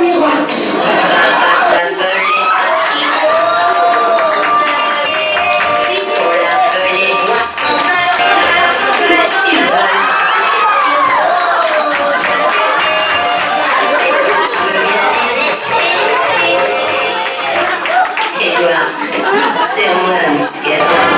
miroir. Ça peut ainsi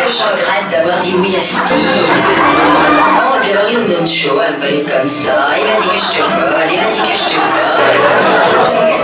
Que je regrette d'avoir dit oui à Steve Oh, puis alors il nous donne chaud un peu comme ça. Et vas-y que je te colle, et vas-y que je te colle.